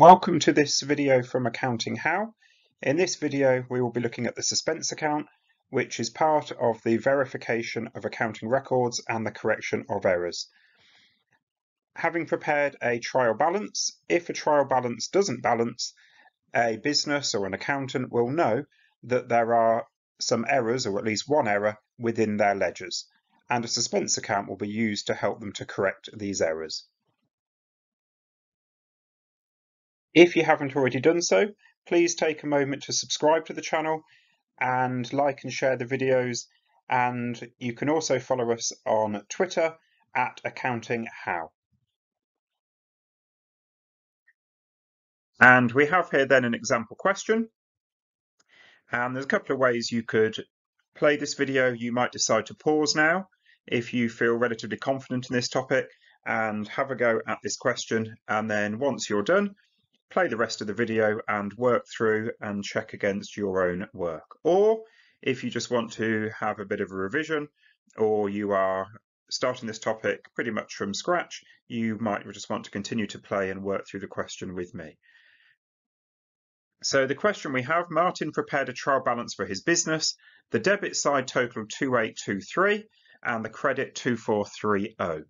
Welcome to this video from Accounting How. In this video we will be looking at the suspense account which is part of the verification of accounting records and the correction of errors. Having prepared a trial balance, if a trial balance doesn't balance, a business or an accountant will know that there are some errors or at least one error within their ledgers and a suspense account will be used to help them to correct these errors. If you haven't already done so, please take a moment to subscribe to the channel and like and share the videos. And you can also follow us on Twitter at Accounting How. And we have here then an example question. And there's a couple of ways you could play this video. You might decide to pause now if you feel relatively confident in this topic and have a go at this question. And then once you're done, play the rest of the video and work through and check against your own work. Or if you just want to have a bit of a revision or you are starting this topic pretty much from scratch, you might just want to continue to play and work through the question with me. So the question we have, Martin prepared a trial balance for his business. The debit side totaled 2823 and the credit 2430.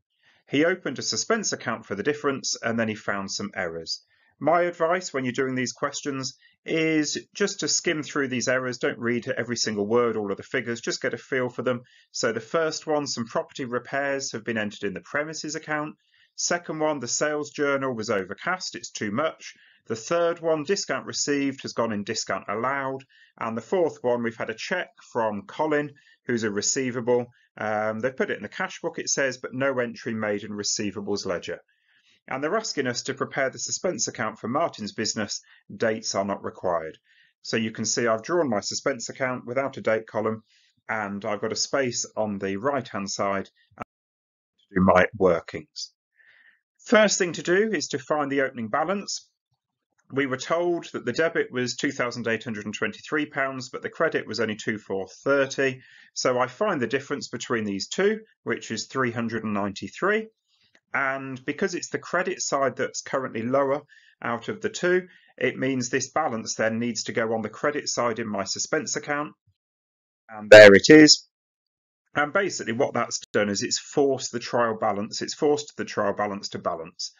He opened a suspense account for the difference and then he found some errors. My advice when you're doing these questions is just to skim through these errors. Don't read every single word, all of the figures, just get a feel for them. So the first one, some property repairs have been entered in the premises account. Second one, the sales journal was overcast, it's too much. The third one, discount received, has gone in discount allowed. And the fourth one, we've had a check from Colin, who's a receivable. Um, they put it in the cash book, it says, but no entry made in receivables ledger and they're asking us to prepare the suspense account for Martin's business. Dates are not required. So you can see I've drawn my suspense account without a date column and I've got a space on the right hand side to do my workings. First thing to do is to find the opening balance. We were told that the debit was £2,823, but the credit was only 2430. So I find the difference between these two, which is 393. And because it's the credit side that's currently lower out of the two, it means this balance then needs to go on the credit side in my suspense account. And there it is. And basically what that's done is it's forced the trial balance, it's forced the trial balance to balance.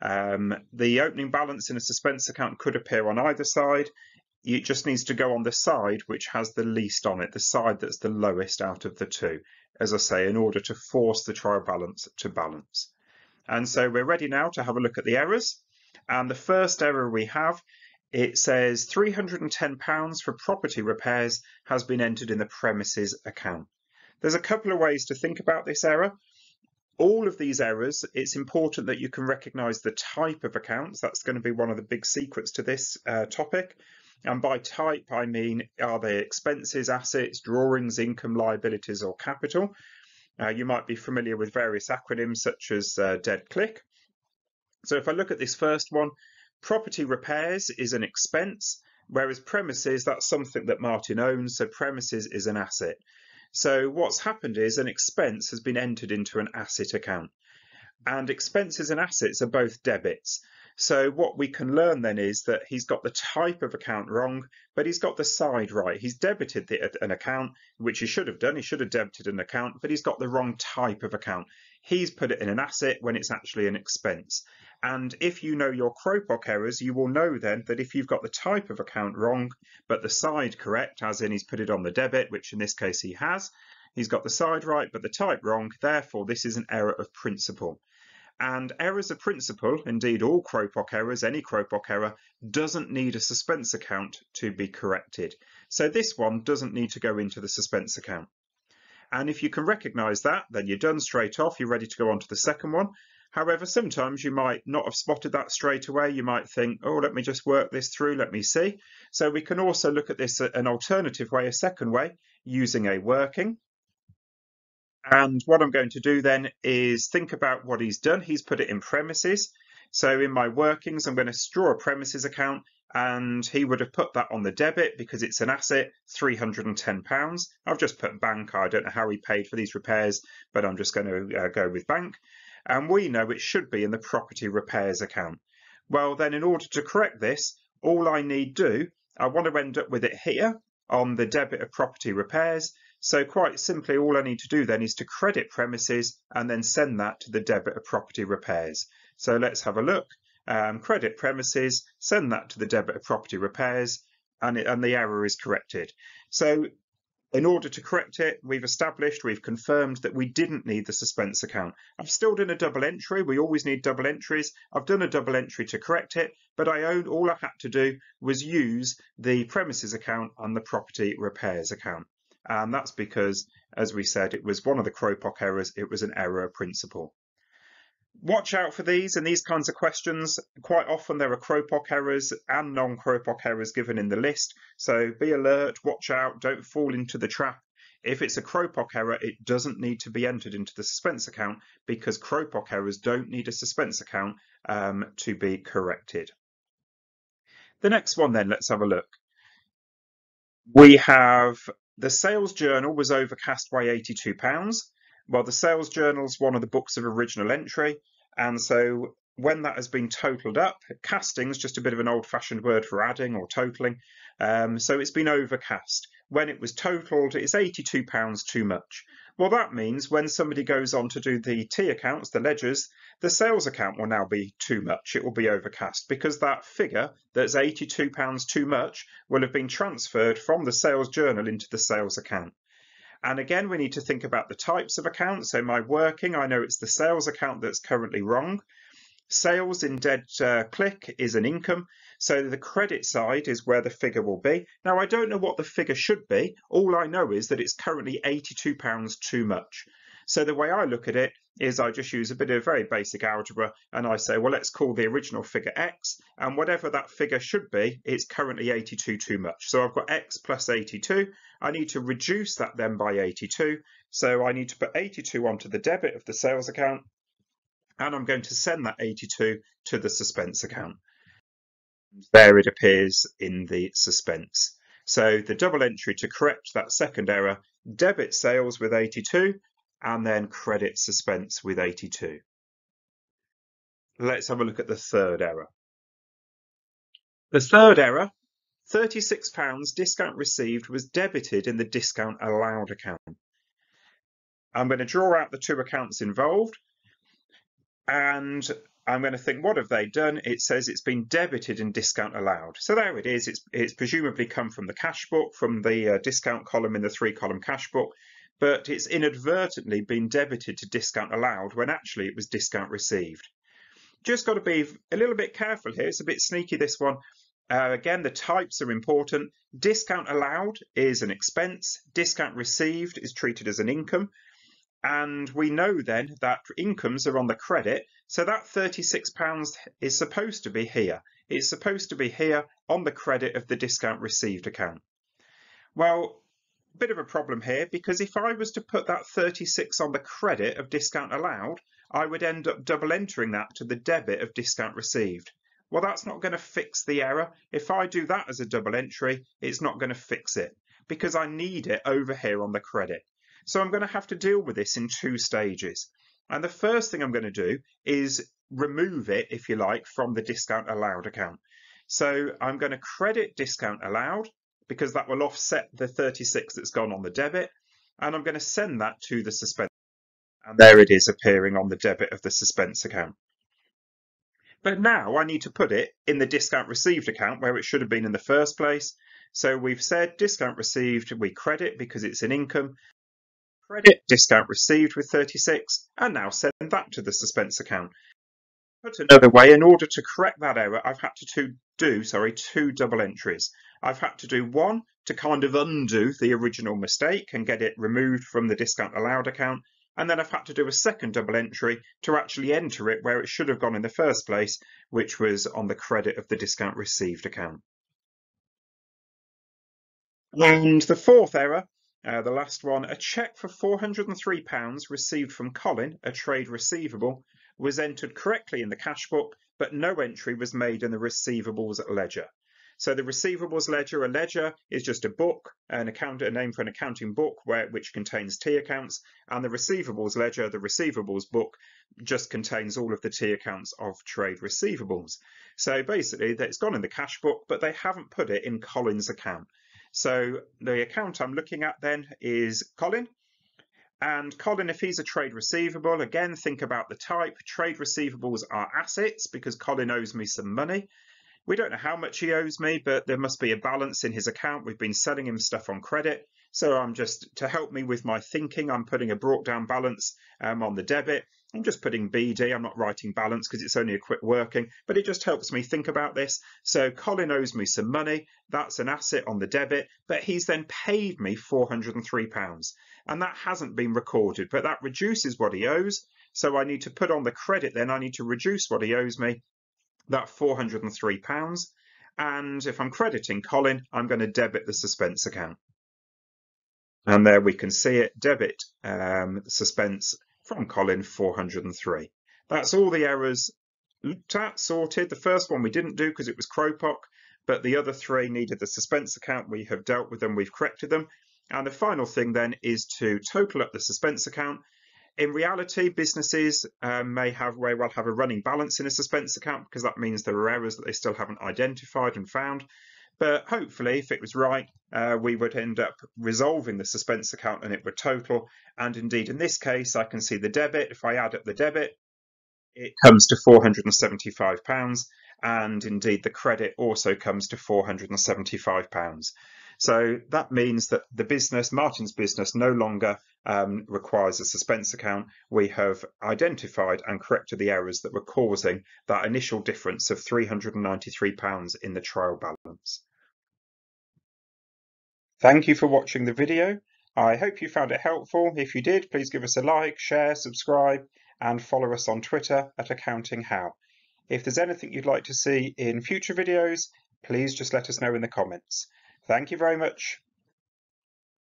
Um, the opening balance in a suspense account could appear on either side. It just needs to go on the side which has the least on it, the side that's the lowest out of the two, as I say, in order to force the trial balance to balance. And so we're ready now to have a look at the errors. And the first error we have, it says £310 for property repairs has been entered in the premises account. There's a couple of ways to think about this error. All of these errors, it's important that you can recognise the type of accounts. That's going to be one of the big secrets to this uh, topic. And by type, I mean, are they expenses, assets, drawings, income, liabilities, or capital? Uh, you might be familiar with various acronyms such as uh, DEAD CLIC. So if I look at this first one, property repairs is an expense, whereas premises, that's something that Martin owns, so premises is an asset. So what's happened is an expense has been entered into an asset account. And expenses and assets are both debits. So what we can learn then is that he's got the type of account wrong, but he's got the side right. He's debited the, uh, an account, which he should have done. He should have debited an account, but he's got the wrong type of account. He's put it in an asset when it's actually an expense. And if you know your CROPOC errors, you will know then that if you've got the type of account wrong, but the side correct, as in he's put it on the debit, which in this case he has, he's got the side right, but the type wrong, therefore this is an error of principle. And errors of principle, indeed all CROPOC errors, any CROPOC error, doesn't need a suspense account to be corrected. So this one doesn't need to go into the suspense account. And if you can recognise that, then you're done straight off, you're ready to go on to the second one. However, sometimes you might not have spotted that straight away. You might think, oh, let me just work this through, let me see. So we can also look at this an alternative way, a second way, using a working. And what I'm going to do then is think about what he's done. He's put it in premises. So in my workings, I'm going to draw a premises account and he would have put that on the debit because it's an asset, £310. I've just put bank. I don't know how he paid for these repairs, but I'm just going to uh, go with bank. And we know it should be in the property repairs account. Well, then in order to correct this, all I need do, I want to end up with it here on the debit of property repairs. So quite simply, all I need to do then is to credit premises and then send that to the debit of property repairs. So let's have a look. Um, credit premises, send that to the debit of property repairs, and, it, and the error is corrected. So in order to correct it, we've established, we've confirmed that we didn't need the suspense account. I've still done a double entry. We always need double entries. I've done a double entry to correct it, but I own all I had to do was use the premises account and the property repairs account. And that's because, as we said, it was one of the CROPOC errors. It was an error of principle watch out for these and these kinds of questions. Quite often there are CROPOC errors and non-CROPOC errors given in the list. So be alert, watch out, don't fall into the trap. If it's a CROPOC error, it doesn't need to be entered into the suspense account because CROPOC errors don't need a suspense account um, to be corrected. The next one then, let's have a look. We have the sales journal was overcast by £82. Well, the sales journal is one of the books of original entry, and so when that has been totaled up, casting is just a bit of an old-fashioned word for adding or totaling, um, so it's been overcast. When it was totaled, it's £82 too much. Well, that means when somebody goes on to do the T accounts, the ledgers, the sales account will now be too much. It will be overcast because that figure that's £82 too much will have been transferred from the sales journal into the sales account. And again, we need to think about the types of accounts. So my working, I know it's the sales account that's currently wrong. Sales in dead uh, click is an income. So the credit side is where the figure will be. Now, I don't know what the figure should be. All I know is that it's currently £82 too much. So the way I look at it is I just use a bit of very basic algebra and I say, well, let's call the original figure x and whatever that figure should be, it's currently 82 too much. So I've got x plus 82. I need to reduce that then by 82. So I need to put 82 onto the debit of the sales account and I'm going to send that 82 to the suspense account. There it appears in the suspense. So the double entry to correct that second error, debit sales with 82 and then credit suspense with 82. Let's have a look at the third error. The third error, £36 discount received was debited in the discount allowed account. I'm going to draw out the two accounts involved and I'm going to think, what have they done? It says it's been debited in discount allowed. So there it is. It's, it's presumably come from the cash book, from the uh, discount column in the three column cash book but it's inadvertently been debited to discount allowed when actually it was discount received. Just got to be a little bit careful here. It's a bit sneaky, this one. Uh, again, the types are important. Discount allowed is an expense. Discount received is treated as an income. And we know then that incomes are on the credit. So that £36 is supposed to be here. It's supposed to be here on the credit of the discount received account. Well, a bit of a problem here because if I was to put that 36 on the credit of discount allowed, I would end up double entering that to the debit of discount received. Well, that's not going to fix the error. If I do that as a double entry, it's not going to fix it because I need it over here on the credit. So I'm going to have to deal with this in two stages. And the first thing I'm going to do is remove it, if you like, from the discount allowed account. So I'm going to credit discount allowed because that will offset the 36 that's gone on the debit. And I'm going to send that to the suspense. And there it is appearing on the debit of the suspense account. But now I need to put it in the discount received account where it should have been in the first place. So we've said discount received, we credit because it's an income. Credit discount received with 36 and now send that to the suspense account. Put another way, in order to correct that error, I've had to do, sorry, two double entries. I've had to do one to kind of undo the original mistake and get it removed from the discount allowed account. And then I've had to do a second double entry to actually enter it where it should have gone in the first place, which was on the credit of the discount received account. And the fourth error, uh, the last one, a cheque for £403 received from Colin, a trade receivable, was entered correctly in the cash book, but no entry was made in the receivables ledger. So the receivables ledger, a ledger is just a book, an account, a name for an accounting book where which contains T accounts, and the receivables ledger, the receivables book, just contains all of the T accounts of trade receivables. So basically, it's gone in the cash book, but they haven't put it in Colin's account. So the account I'm looking at then is Colin. And Colin, if he's a trade receivable, again, think about the type. Trade receivables are assets because Colin owes me some money. We don't know how much he owes me, but there must be a balance in his account. We've been selling him stuff on credit. So I'm just, to help me with my thinking, I'm putting a brought down balance um, on the debit. I'm just putting BD. I'm not writing balance because it's only a quick working, but it just helps me think about this. So Colin owes me some money. That's an asset on the debit, but he's then paid me £403 and that hasn't been recorded, but that reduces what he owes. So I need to put on the credit then, I need to reduce what he owes me, that £403. And if I'm crediting Colin, I'm going to debit the suspense account. And there we can see it, debit um, suspense from Colin 403. That's all the errors looked at, sorted. The first one we didn't do because it was CROPOC, but the other three needed the suspense account. We have dealt with them, we've corrected them. And the final thing then is to total up the suspense account. In reality, businesses um, may have may well have a running balance in a suspense account because that means there are errors that they still haven't identified and found. But hopefully, if it was right, uh, we would end up resolving the suspense account and it would total. And indeed, in this case, I can see the debit. If I add up the debit, it comes to £475. And indeed, the credit also comes to £475. So that means that the business, Martin's business, no longer um, requires a suspense account. We have identified and corrected the errors that were causing that initial difference of £393 in the trial balance. Thank you for watching the video. I hope you found it helpful. If you did, please give us a like, share, subscribe, and follow us on Twitter at Accounting How. If there's anything you'd like to see in future videos, please just let us know in the comments. Thank you very much.